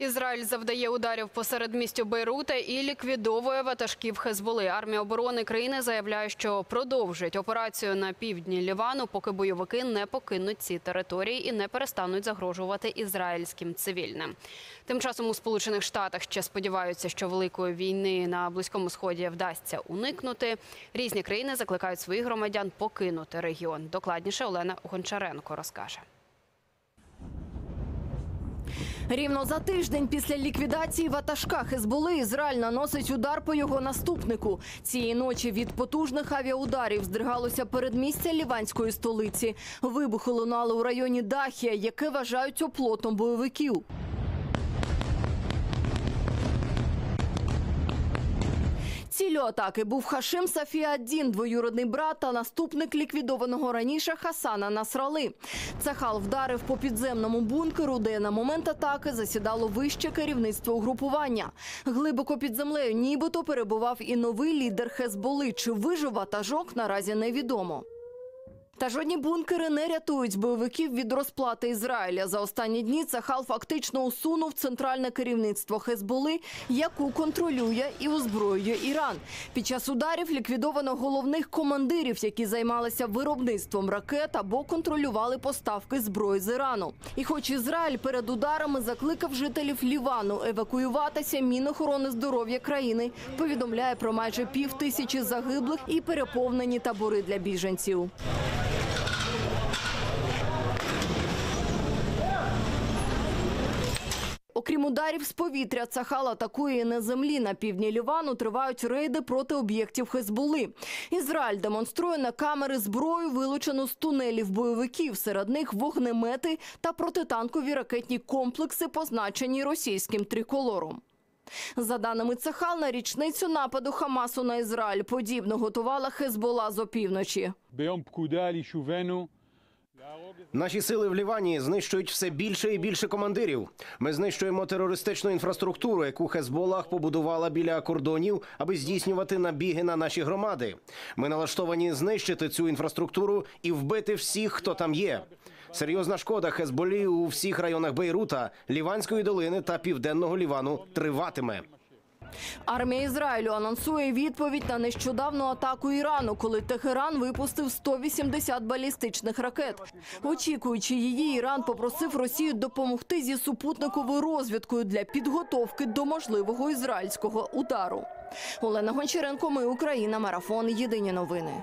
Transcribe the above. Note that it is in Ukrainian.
Ізраїль завдає ударів посеред містю Бейрута і ліквідовує ватажків Хезболи. Армія оборони країни заявляє, що продовжить операцію на півдні Лівану, поки бойовики не покинуть ці території і не перестануть загрожувати ізраїльським цивільним. Тим часом у Сполучених Штатах ще сподіваються, що великої війни на близькому сході вдасться уникнути. Різні країни закликають своїх громадян покинути регіон. Докладніше Олена Гончаренко розкаже. Рівно за тиждень після ліквідації ватажка Хезболи Ізраїль наносить удар по його наступнику. Цієї ночі від потужних авіаударів здригалося передмістя ліванської столиці. Вибухи лунали у районі Дахія, яке вважають оплотом бойовиків. Ціллю атаки був Хашим Сафіаддін, двоюродний брат та наступник ліквідованого раніше Хасана Насрали. Цахал вдарив по підземному бункеру, де на момент атаки засідало вище керівництво угрупування. Глибоко під землею нібито перебував і новий лідер Хезболи. Чи вижив ватажок, наразі невідомо. Та жодні бункери не рятують бойовиків від розплати Ізраїля. За останні дні Цахал фактично усунув центральне керівництво Хезболи, яку контролює і озброює Іран. Під час ударів ліквідовано головних командирів, які займалися виробництвом ракет або контролювали поставки зброї з Ірану. І хоч Ізраїль перед ударами закликав жителів Лівану евакуюватися, Мінохорони здоров'я країни повідомляє про майже пів тисячі загиблих і переповнені табори для біженців. Окрім ударів з повітря, Цахал атакує на землі. На півдні Лівану тривають рейди проти об'єктів Хезболи. Ізраїль демонструє на камери зброю, вилучену з тунелів бойовиків. Серед них вогнемети та протитанкові ракетні комплекси, позначені російським триколором. За даними Цахал, на річницю нападу Хамасу на Ізраїль подібно готувала Хезбола з опівночі. Наші сили в Лівані знищують все більше і більше командирів. Ми знищуємо терористичну інфраструктуру, яку Хезболах побудувала біля кордонів, аби здійснювати набіги на наші громади. Ми налаштовані знищити цю інфраструктуру і вбити всіх, хто там є. Серйозна шкода Хезболі у всіх районах Бейрута, Ліванської долини та південного Лівану триватиме. Армія Ізраїлю анонсує відповідь на нещодавну атаку Ірану, коли Техеран випустив 180 балістичних ракет. Очікуючи її, Іран попросив Росію допомогти зі супутниковою розвідкою для підготовки до можливого ізраїльського удару. Олена Гончаренко, ми Україна, марафон. Єдині новини.